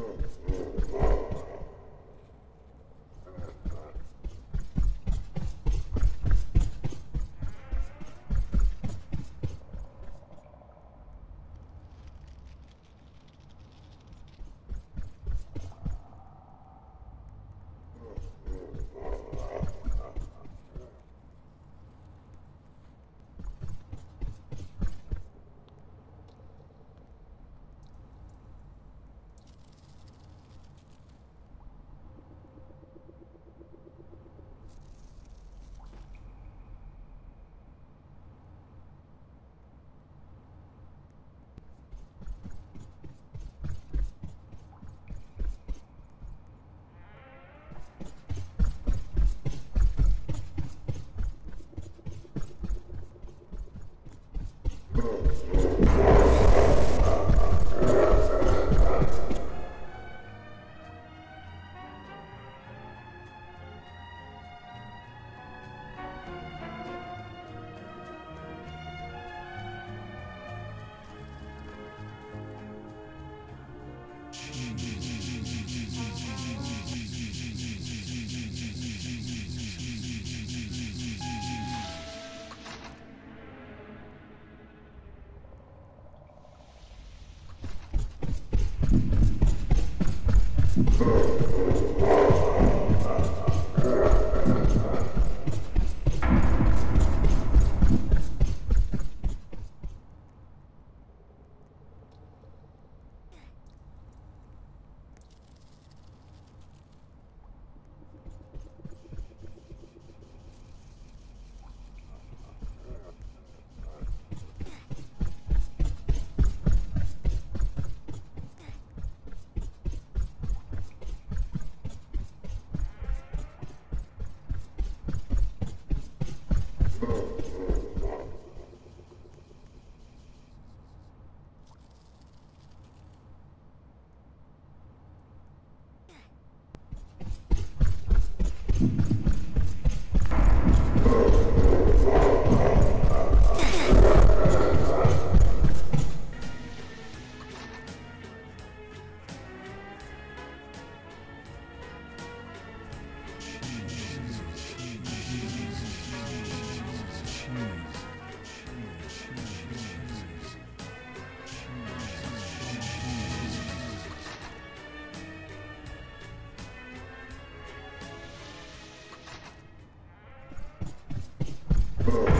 Oh, oh, oh. Oh.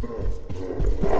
Música